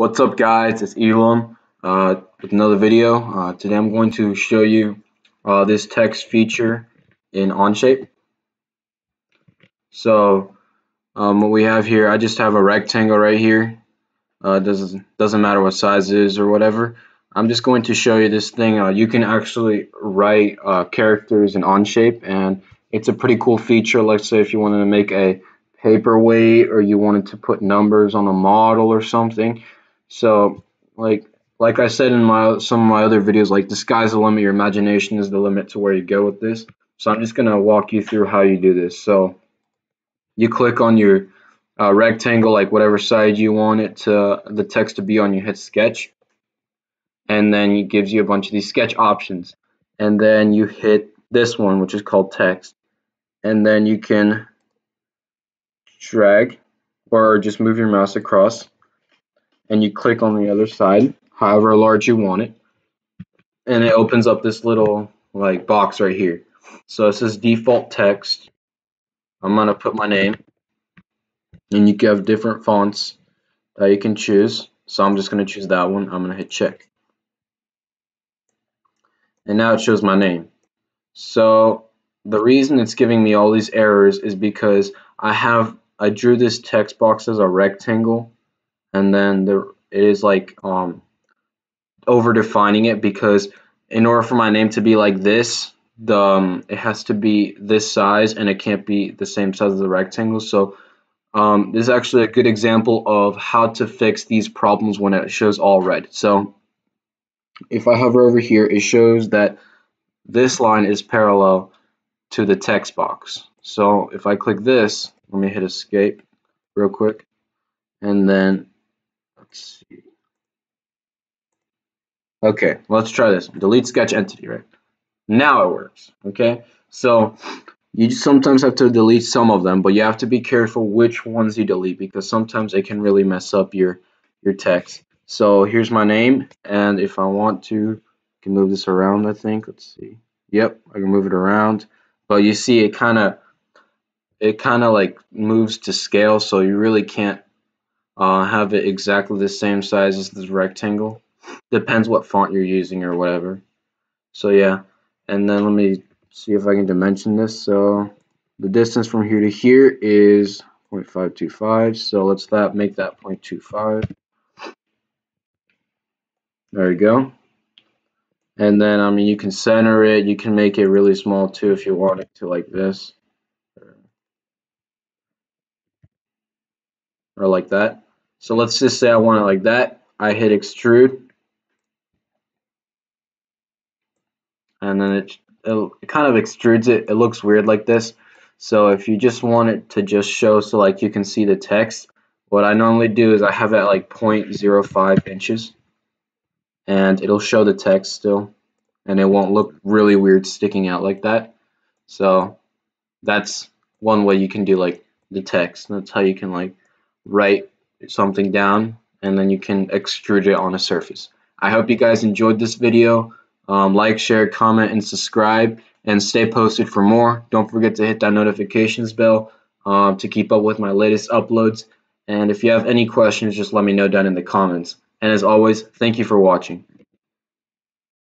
What's up guys, it's Elam uh, with another video. Uh, today I'm going to show you uh, this text feature in Onshape. So um, what we have here, I just have a rectangle right here. Uh, doesn't doesn't matter what size it is or whatever. I'm just going to show you this thing. Uh, you can actually write uh, characters in Onshape and it's a pretty cool feature. Let's say if you wanted to make a paperweight or you wanted to put numbers on a model or something so like like I said in my some of my other videos, like the sky's the limit. Your imagination is the limit to where you go with this. So I'm just gonna walk you through how you do this. So you click on your uh, rectangle, like whatever side you want it to the text to be on. You hit sketch, and then it gives you a bunch of these sketch options. And then you hit this one, which is called text, and then you can drag or just move your mouse across and you click on the other side, however large you want it, and it opens up this little like box right here. So it says default text. I'm gonna put my name, and you have different fonts that you can choose. So I'm just gonna choose that one. I'm gonna hit check, and now it shows my name. So the reason it's giving me all these errors is because I have I drew this text box as a rectangle and then there it is like um over defining it because in order for my name to be like this the um, it has to be this size and it can't be the same size as the rectangle. So um, this is actually a good example of how to fix these problems when it shows all red. So if I hover over here it shows that this line is parallel to the text box. So if I click this let me hit escape real quick. And then Let's see. Okay, let's try this. Delete sketch entity, right? Now it works, okay? So you sometimes have to delete some of them, but you have to be careful which ones you delete because sometimes they can really mess up your, your text. So here's my name, and if I want to, I can move this around, I think. Let's see. Yep, I can move it around. But you see it kind of it kind of like moves to scale, so you really can't uh, have it exactly the same size as this rectangle. Depends what font you're using or whatever. So yeah, and then let me see if I can dimension this. So the distance from here to here is 0.525. So let's that make that 0.25. There you go. And then, I mean, you can center it. You can make it really small too if you want it to like this. Or like that. So let's just say I want it like that. I hit extrude. And then it, it kind of extrudes it. It looks weird like this. So if you just want it to just show so like you can see the text, what I normally do is I have it at like 0.05 inches. And it'll show the text still. And it won't look really weird sticking out like that. So that's one way you can do like the text. That's how you can like write something down and then you can extrude it on a surface. I hope you guys enjoyed this video. Um, like, share, comment, and subscribe, and stay posted for more. Don't forget to hit that notifications bell um, to keep up with my latest uploads. And if you have any questions, just let me know down in the comments. And as always, thank you for watching.